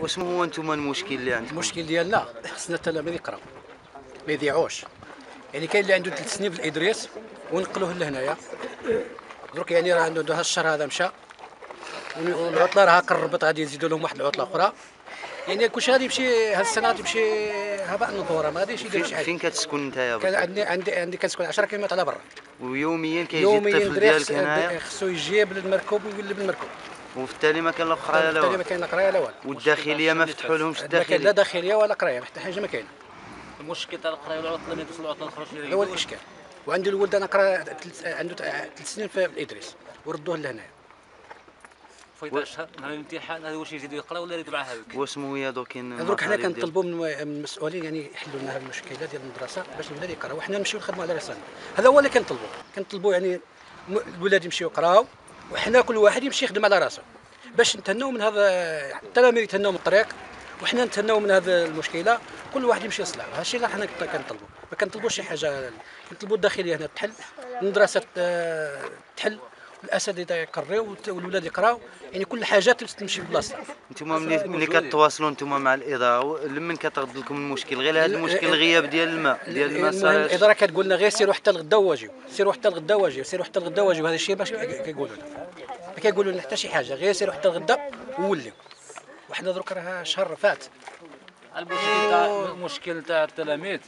واسمو هو أنتم المشكل اللي عندكم؟ المشكل ديالنا خصنا التلاميذ يقراو ما يضيعوش. يعني كاين اللي عنده ثلاث سنين في الإدريس ونقلوه لهنايا. درك يعني راه عنده هذا الشهر هذا مشى. والعطله راه قربت غادي يزيدوا لهم واحد العطلة أخرى. يعني كلشي غادي يمشي هاد السنة غادي يمشي هباء منثورا ما غاديش يدير شي حاجة. فين كتسكن أنت يا كان؟ عندي عندي عندي كنسكن 10 كيلومتر على برا. ويوميا كيجي الطفل ديالك هنايا؟ خصو يجي بالمركوب ويولي بالمركوب. وفي التالي ما كان لا قراية لا بالتالي ما والو. كاين لا قراية لا والو. والداخلية ما فتحوا لهمش كاين لا الداخليه داخلية ولا قراية حتى حاجة ما كاينة المشكل تاع القراية والعطلة ما يدوز العطلة هذا هو الإشكال. وعندي الولد أنا قرا عنده ثلاث سنين في الادريس وردوه لهنايا. فايت شهر نهار الامتحان هذا واش يزيدوا يقرا ولا يريدوا مع هذوك؟ واسمو هي دوك كاين درك حنا كنطلبوا من المسؤولين يعني يحلوا لنا هذه المشكلة ديال المدرسة باش الولاد يقراو. وحنا نمشيو نخدموا على راسنا. هذا هو اللي كنطلبوا كنطلبوا يعني الولاد يمشيو يقراو. وحنا كل واحد يمشي يخدم على راسه باش نتهناو من هذا التلاميذ يتهناو من الطريق وحنا نتهناو من هذه المشكلة كل واحد يمشي يصلح. هذا الشيء اللي حنا كنطلبوا ما كنطلبوش شي حاجة كنطلبوا الداخلية هنا تحل المدرسة تحل. الاساتذه يقريو والولاد يقراو يعني كل حاجة تمشي بلاصتها نتوما ملي ملي كتواصلوا نتوما مع الإدارة لمن كتغد لكم المشكل؟ غير هذا المشكل الغياب ديال الماء ديال الماء. الإدارة كتقول لنا غير سيروا حتى الغدا واجيو سيروا حتى الغدا واجيو سيروا حتى الغدا واجيو هذا الشيء باش كيقولوا لنا. ما كيقولوا لنا حتى شي حاجة غير سيروا حتى الغدا ووليو وحنا درك راه شهر فات. المشكل تاع المشكل تاع التلاميذ.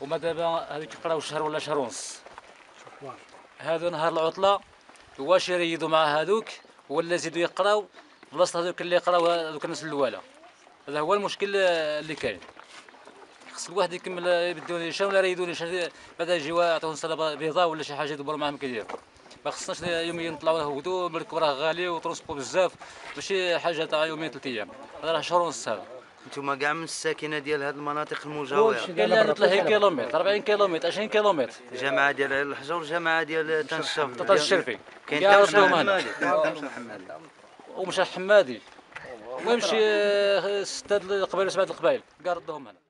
وما دابا هذيك يقراو شهر ولا شهر ونص. هذا نهار العطلة واش يريدوا مع هذوك ولا يزيدوا يقراو بلاصة هذوك اللي يقراو هذوك الناس الاولى هذا هو المشكل اللي كاين. خص الواحد يكمل بدون يشاو ولا يريدوا يشا- بعد يجيو يعطيهم صلاه بيضاء ولا شي حاجة يدبروا معاهم كيديروا ما خصناش يوميا نطلعوا نهودوا المركب راه غالي وترونسبو بزاف ماشي حاجة تاع يومين ثلاث أيام راه شهر ونص هذا. نتوما كاع من الساكنة ديال هذه المناطق المجاورة. قال لي 30 كيلومتر 40 كيلومتر 20 كيلومتر. جماعة ديال عين الحجر وجماعه ديال تنشف تطل الشرفي. كاين هنا الحمادي. ومشى الحمادي ويمشي ستاد القبائل سبعه القبائل كاع ردهم هنا.